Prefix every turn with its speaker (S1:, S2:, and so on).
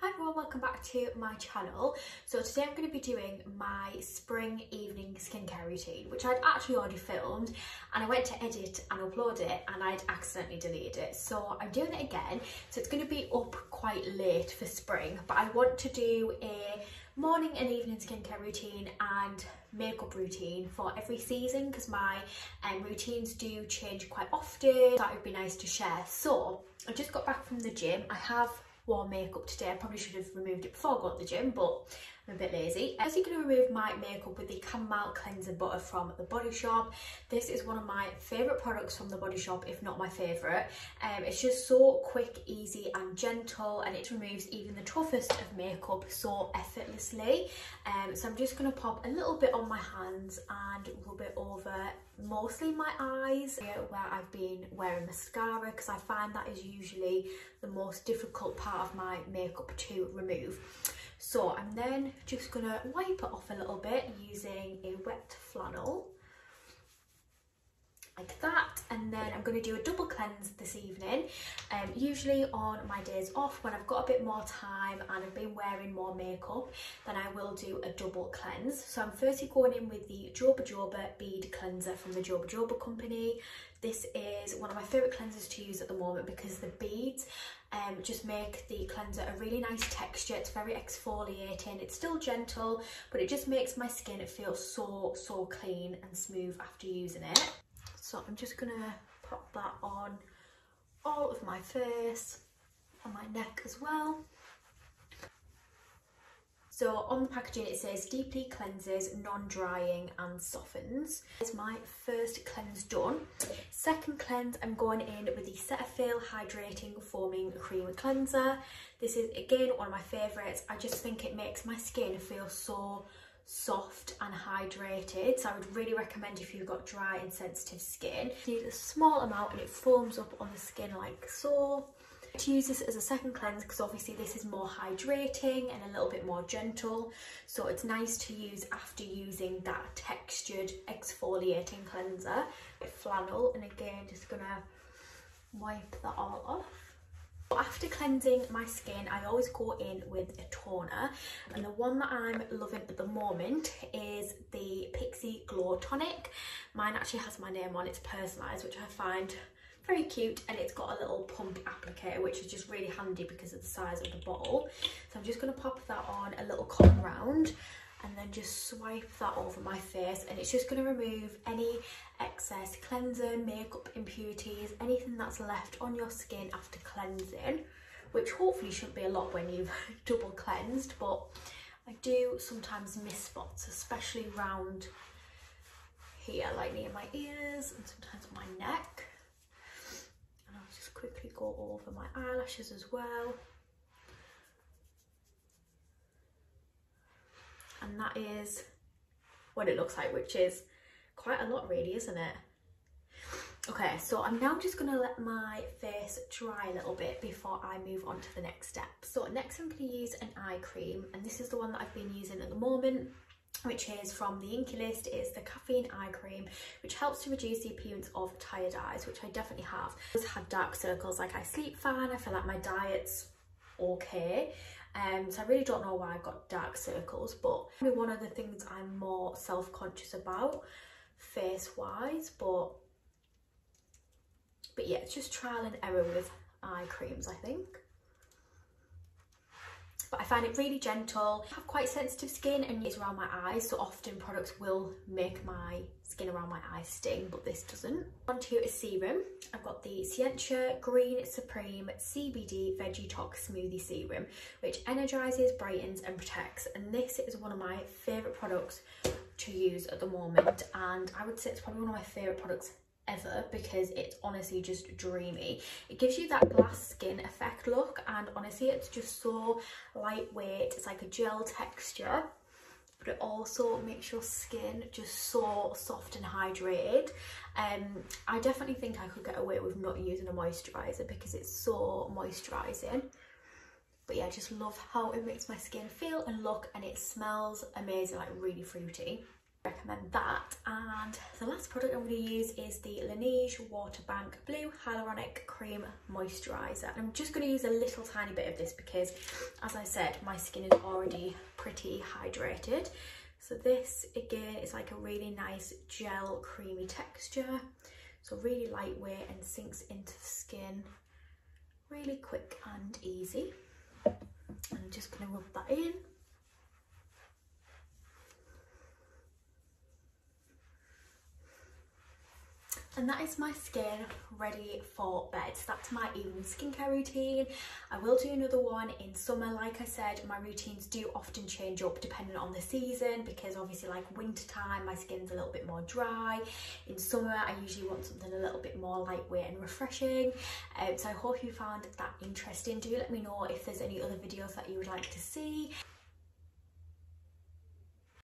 S1: Hi everyone, welcome back to my channel. So today I'm going to be doing my spring evening skincare routine, which I'd actually already filmed and I went to edit and upload it and I'd accidentally deleted it. So I'm doing it again. So it's going to be up quite late for spring, but I want to do a morning and evening skincare routine and makeup routine for every season because my um, routines do change quite often. That would be nice to share. So I just got back from the gym. I have worn makeup today. I probably should have removed it before I got to the gym, but I'm a bit lazy. As going to remove my makeup with the Camomile Cleanser Butter from The Body Shop. This is one of my favourite products from The Body Shop, if not my favourite. Um, it's just so quick, easy and gentle and it removes even the toughest of makeup so effortlessly. Um, so I'm just going to pop a little bit on my hands and rub it over mostly my eyes where I've been wearing mascara because I find that is usually the most difficult part of my makeup to remove. So I'm then just gonna wipe it off a little bit using a wet flannel like that. And then I'm going to do a double cleanse this evening. Um, usually on my days off when I've got a bit more time and I've been wearing more makeup then I will do a double cleanse. So I'm firstly going in with the Jojoba bead cleanser from the Jojoba company. This is one of my favourite cleansers to use at the moment because the beads um, just make the cleanser a really nice texture. It's very exfoliating. It's still gentle, but it just makes my skin feel so, so clean and smooth after using it. So I'm just gonna pop that on all of my face and my neck as well. So on the packaging it says deeply cleanses, non-drying and softens. It's my first cleanse done. Second cleanse I'm going in with the Cetaphil Hydrating Foaming Cream Cleanser. This is again one of my favourites. I just think it makes my skin feel so soft and hydrated so I would really recommend if you've got dry and sensitive skin. You need a small amount and it foams up on the skin like so to use this as a second cleanse because obviously this is more hydrating and a little bit more gentle. So it's nice to use after using that textured exfoliating cleanser flannel. And again just gonna wipe that all off. After cleansing my skin, I always go in with a toner. And the one that I'm loving at the moment is the Pixi Glow Tonic. Mine actually has my name on, it, it's personalised, which I find very cute and it's got a little pump applicator which is just really handy because of the size of the bottle. So i'm just going to pop that on a little cotton round and then just swipe that over my face and it's just going to remove any excess cleanser makeup impurities anything that's left on your skin after cleansing which hopefully shouldn't be a lot when you've double cleansed but i do sometimes miss spots especially around here like near my ears and sometimes my neck quickly go over my eyelashes as well. And that is what it looks like, which is quite a lot really, isn't it? Okay, so I'm now just to let my face dry a little bit before I move on to the next step. So next I'm to use an eye cream and this is the one that I've been using at the moment which is from the Inkey List, is the Caffeine Eye Cream, which helps to reduce the appearance of tired eyes, which I definitely have. I have dark circles, like I sleep fine, I feel like my diet's okay. Um, so I really don't know why I've got dark circles, but one of the things I'm more self-conscious about face-wise, but but yeah, it's just trial and error with eye creams, I think but I find it really gentle. I have quite sensitive skin and it's around my eyes, so often products will make my skin around my eyes sting, but this doesn't. Onto a serum. I've got the Scientia Green Supreme CBD Vegi-Tox Smoothie Serum, which energizes, brightens and protects. And this is one of my favorite products to use at the moment. And I would say it's probably one of my favorite products ever because it's honestly just dreamy. It gives you that glass skin effect look and honestly it's just so lightweight. It's like a gel texture but it also makes your skin just so soft and hydrated. Um, I definitely think I could get away with not using a moisturiser because it's so moisturising. But yeah, I just love how it makes my skin feel and look and it smells amazing, like really fruity. Recommend that and the last product I'm going to use is the Laneige Water Bank Blue Hyaluronic Cream Moisturiser. I'm just going to use a little tiny bit of this because as I said my skin is already pretty hydrated so this again is like a really nice gel creamy texture so really lightweight and sinks into the skin really quick and easy. I'm just going to rub that in. And that is my skin ready for bed. So that's my evening skincare routine. I will do another one in summer. Like i said my routines do often change up depending on the season because obviously like winter time my skin's a little bit more dry. In summer i usually want something a little bit more lightweight and refreshing. Um, so i hope you found that interesting. Do let me know if there's any other videos that you would like to see